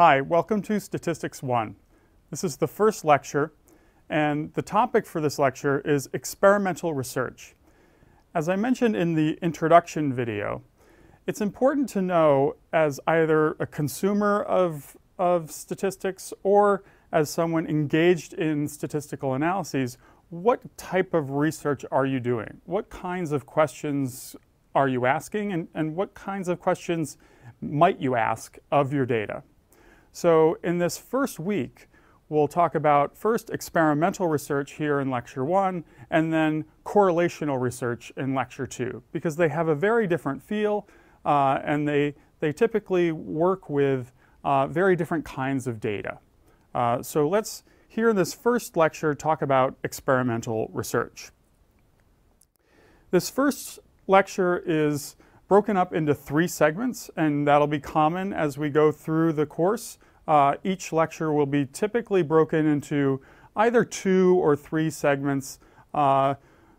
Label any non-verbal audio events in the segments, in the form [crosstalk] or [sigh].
Hi, welcome to Statistics 1. This is the first lecture, and the topic for this lecture is experimental research. As I mentioned in the introduction video, it's important to know as either a consumer of, of statistics or as someone engaged in statistical analyses, what type of research are you doing? What kinds of questions are you asking and, and what kinds of questions might you ask of your data? So in this first week, we'll talk about first experimental research here in lecture one, and then correlational research in lecture two, because they have a very different feel, uh, and they, they typically work with uh, very different kinds of data. Uh, so let's, here in this first lecture, talk about experimental research. This first lecture is broken up into three segments, and that'll be common as we go through the course. Uh, each lecture will be typically broken into either two or three segments, uh,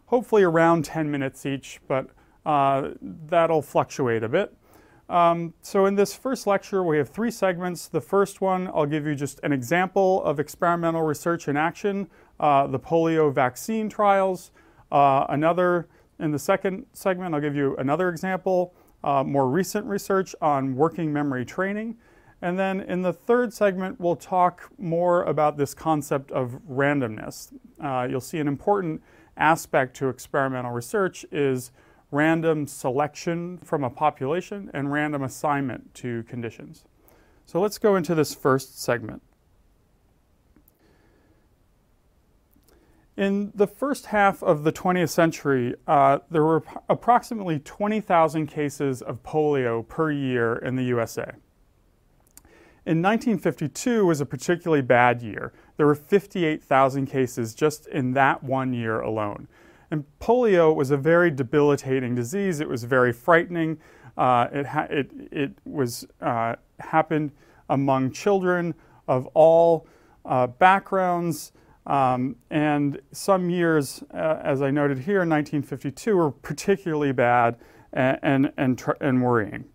hopefully around 10 minutes each, but uh, that'll fluctuate a bit. Um, so in this first lecture, we have three segments. The first one, I'll give you just an example of experimental research in action, uh, the polio vaccine trials. Uh, another, in the second segment, I'll give you another example, uh, more recent research on working memory training. And then in the third segment, we'll talk more about this concept of randomness. Uh, you'll see an important aspect to experimental research is random selection from a population and random assignment to conditions. So let's go into this first segment. In the first half of the 20th century, uh, there were approximately 20,000 cases of polio per year in the USA. In 1952 was a particularly bad year. There were 58,000 cases just in that one year alone. And polio was a very debilitating disease. It was very frightening. Uh, it, it, it was uh, happened among children of all uh, backgrounds. Um, and some years, uh, as I noted here, 1952, were particularly bad and, and, and, and worrying.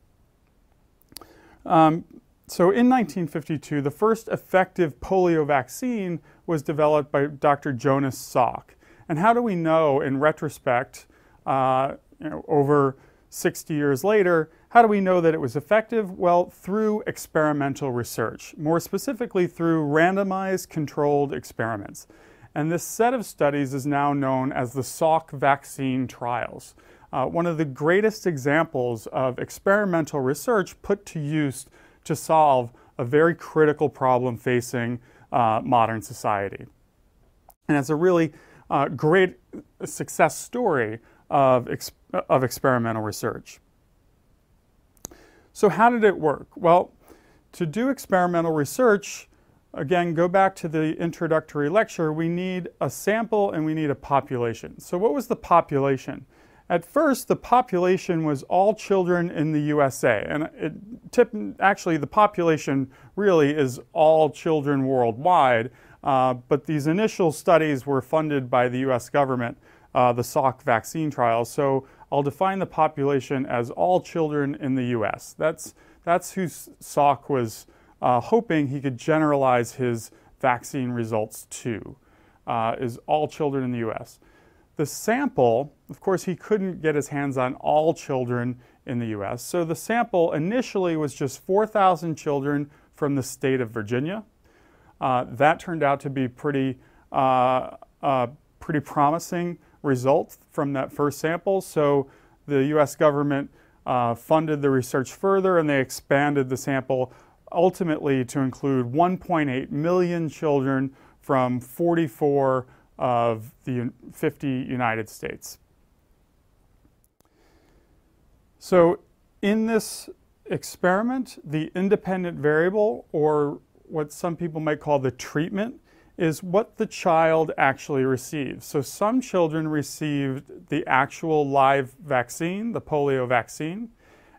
Um, so in 1952, the first effective polio vaccine was developed by Dr. Jonas Salk. And how do we know in retrospect, uh, you know, over 60 years later, how do we know that it was effective? Well, through experimental research, more specifically through randomized controlled experiments. And this set of studies is now known as the Salk vaccine trials. Uh, one of the greatest examples of experimental research put to use to solve a very critical problem facing uh, modern society. And it's a really uh, great success story of, ex of experimental research. So, how did it work? Well, to do experimental research, again, go back to the introductory lecture, we need a sample and we need a population. So, what was the population? At first, the population was all children in the USA, and it tip, actually the population really is all children worldwide, uh, but these initial studies were funded by the US government, uh, the Salk vaccine trials, so I'll define the population as all children in the US. That's, that's who Salk was uh, hoping he could generalize his vaccine results to, uh, is all children in the US. The sample, of course, he couldn't get his hands on all children in the US. So the sample initially was just 4,000 children from the state of Virginia. Uh, that turned out to be pretty, uh, uh, pretty promising result from that first sample. So the US government uh, funded the research further and they expanded the sample ultimately to include 1.8 million children from 44 of the 50 United States. So in this experiment, the independent variable, or what some people might call the treatment, is what the child actually receives. So some children received the actual live vaccine, the polio vaccine,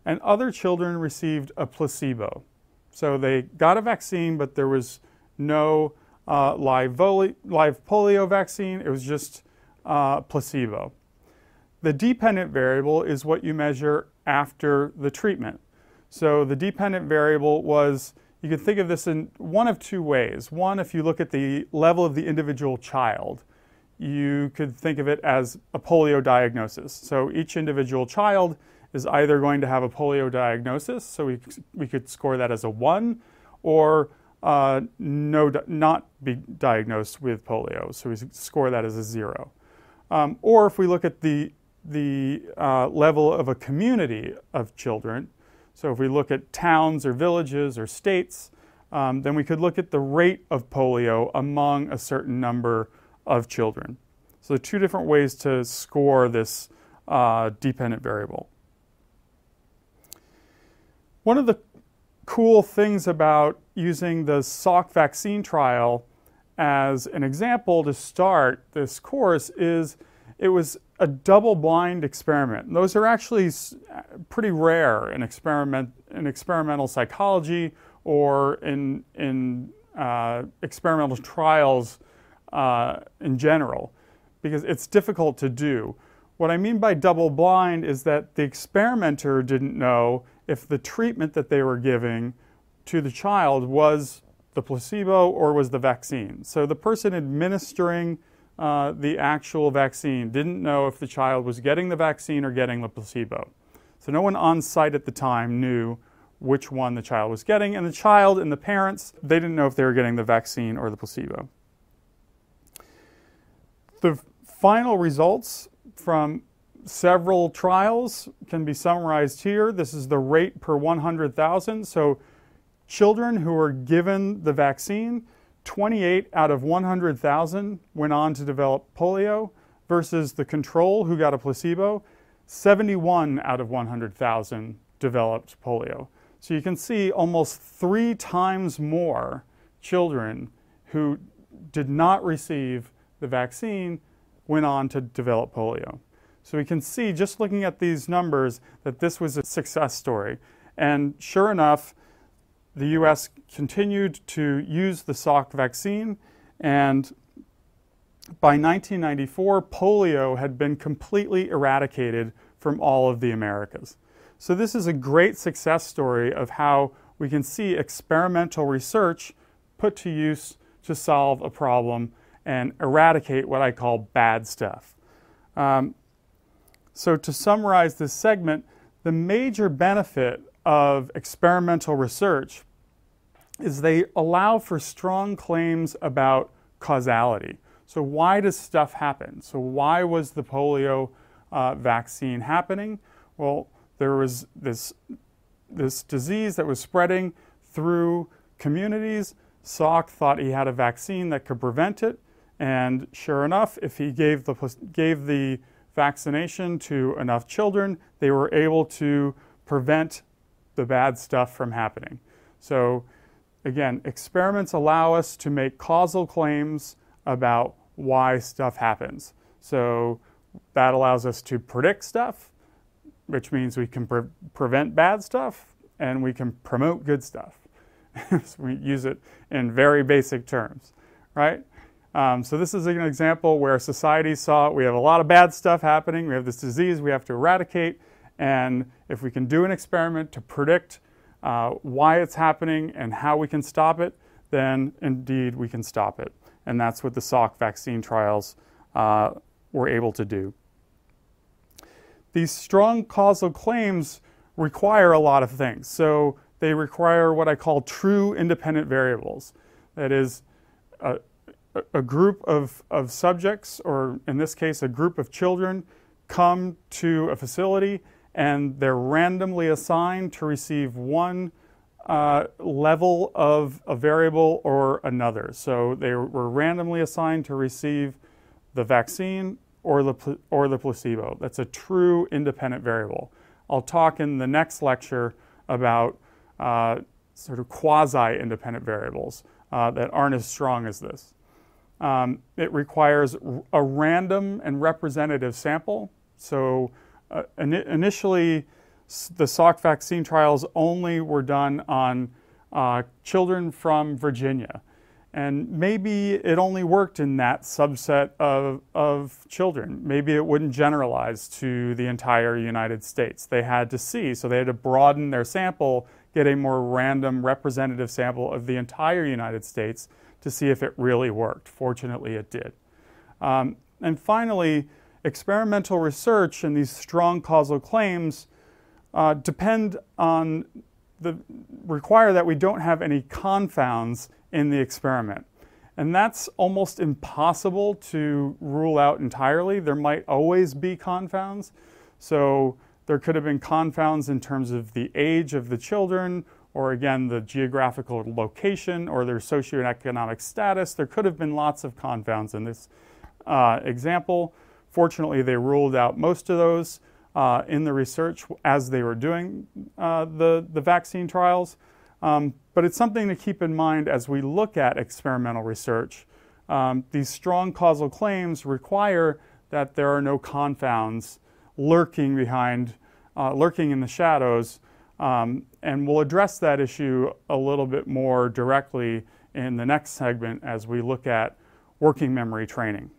and other children received a placebo. So they got a vaccine, but there was no uh, live, live, polio vaccine, it was just uh, placebo. The dependent variable is what you measure after the treatment. So the dependent variable was you can think of this in one of two ways. One, if you look at the level of the individual child, you could think of it as a polio diagnosis. So each individual child is either going to have a polio diagnosis, so we, we could score that as a 1, or uh, no, not be diagnosed with polio, so we score that as a 0. Um, or if we look at the, the uh, level of a community of children, so if we look at towns or villages or states, um, then we could look at the rate of polio among a certain number of children. So two different ways to score this uh, dependent variable. One of the cool things about using the Salk vaccine trial as an example to start this course is it was a double-blind experiment. Those are actually pretty rare in, experiment, in experimental psychology or in, in uh, experimental trials uh, in general because it's difficult to do. What I mean by double blind is that the experimenter didn't know if the treatment that they were giving to the child was the placebo or was the vaccine. So the person administering uh, the actual vaccine didn't know if the child was getting the vaccine or getting the placebo. So no one on site at the time knew which one the child was getting, and the child and the parents, they didn't know if they were getting the vaccine or the placebo. The final results from several trials can be summarized here. This is the rate per 100,000. So children who were given the vaccine, 28 out of 100,000 went on to develop polio versus the control who got a placebo, 71 out of 100,000 developed polio. So you can see almost three times more children who did not receive the vaccine went on to develop polio. So we can see just looking at these numbers that this was a success story. And sure enough, the US continued to use the Salk vaccine, and by 1994, polio had been completely eradicated from all of the Americas. So, this is a great success story of how we can see experimental research put to use to solve a problem and eradicate what I call bad stuff. Um, so, to summarize this segment, the major benefit of experimental research is they allow for strong claims about causality. So, why does stuff happen? So, why was the polio uh, vaccine happening? Well, there was this, this disease that was spreading through communities. Salk thought he had a vaccine that could prevent it. And sure enough, if he gave the, gave the vaccination to enough children, they were able to prevent the bad stuff from happening. So, again, experiments allow us to make causal claims about why stuff happens. So, that allows us to predict stuff, which means we can pre prevent bad stuff and we can promote good stuff. [laughs] so we use it in very basic terms, right? Um, so this is an example where society saw we have a lot of bad stuff happening. We have this disease we have to eradicate. And if we can do an experiment to predict uh, why it's happening and how we can stop it, then indeed we can stop it. And that's what the Salk vaccine trials uh, were able to do. These strong causal claims require a lot of things. So they require what I call true independent variables. That is, a, a group of, of subjects, or in this case, a group of children, come to a facility and they're randomly assigned to receive one uh, level of a variable or another. So they were randomly assigned to receive the vaccine or the, or the placebo. That's a true independent variable. I'll talk in the next lecture about uh, sort of quasi independent variables uh, that aren't as strong as this. Um, it requires a random and representative sample. So uh, in initially, the Salk vaccine trials only were done on uh, children from Virginia. And maybe it only worked in that subset of, of children. Maybe it wouldn't generalize to the entire United States. They had to see, so they had to broaden their sample, get a more random representative sample of the entire United States to see if it really worked. Fortunately, it did. Um, and finally, experimental research and these strong causal claims uh, depend on the require that we don't have any confounds in the experiment. And that's almost impossible to rule out entirely. There might always be confounds. So there could have been confounds in terms of the age of the children, or again, the geographical location, or their socioeconomic status. There could have been lots of confounds in this uh, example. Fortunately, they ruled out most of those uh, in the research as they were doing uh, the, the vaccine trials. Um, but it's something to keep in mind as we look at experimental research. Um, these strong causal claims require that there are no confounds lurking behind, uh, lurking in the shadows. Um, and we'll address that issue a little bit more directly in the next segment as we look at working memory training.